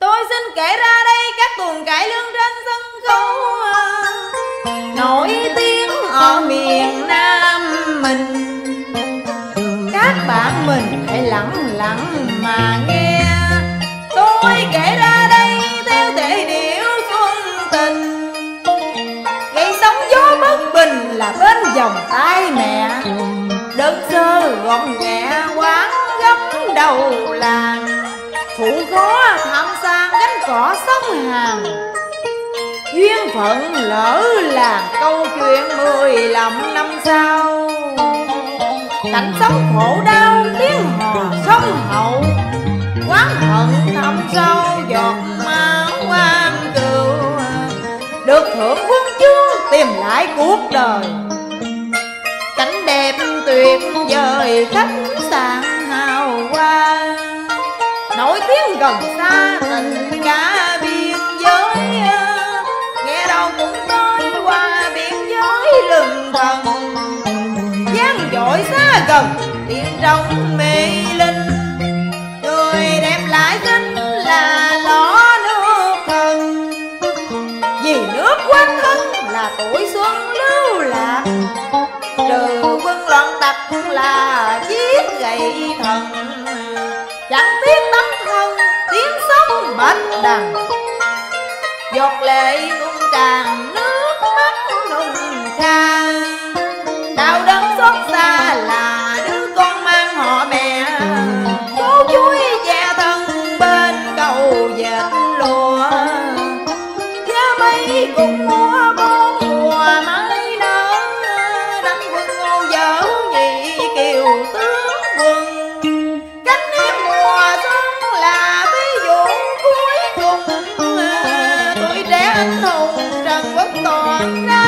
Tôi xin kể ra đây các tuồng cải lương trên sân khấu. Nổi tiếng ở miền Nam mình. Các bạn mình hãy lặng lặng mà nghe. Tôi kể ra đây theo thể điệu xuân tình. Gây sóng gió bất bình là bên dòng tay mẹ. Đơn sơ gọn nhẹ quán đầu làng. Phụ khó tham sang gánh cỏ sông hàng. Duyên phận lỡ làng, câu chuyện mười lăm năm sau. Cảnh sống khổ đau, tiếng hò sông hậu. Quán hận thâm sâu giọt máu quan cừu. Được thưởng quân chương tìm lại cuộc đời. Cảnh đẹp tuyệt vời khách nổi tiếng gần xa, tình cả biên giới ờ, nghe đâu cũng nói qua biên giới lừng thần. Gian dội xa gần điện trong mê linh người đem lại danh là lõ nước thần. Vì nước quán thân là tuổi xuân lưu lạc, trừ quân loạn tặc là giết gậy thần. Chẳng biết tiếng đằng. Giọt lệ tuôn tràn anh hùng trần bất toàn ra